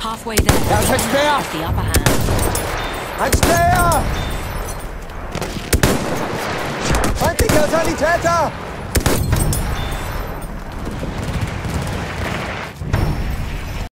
Halfway there, Ja, es ist schwer. has the upper hand. I was only Sanitäter!